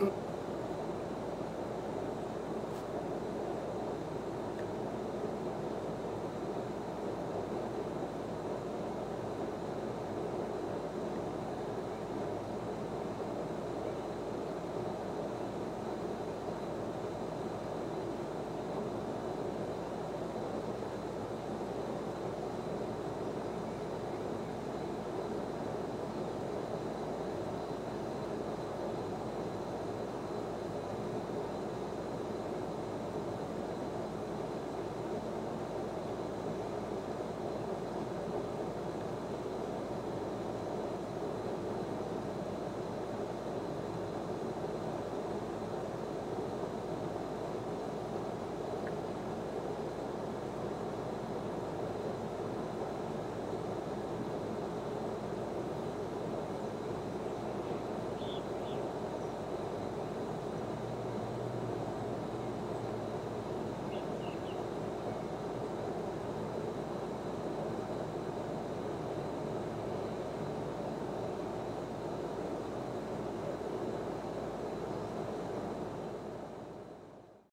Mm-hmm.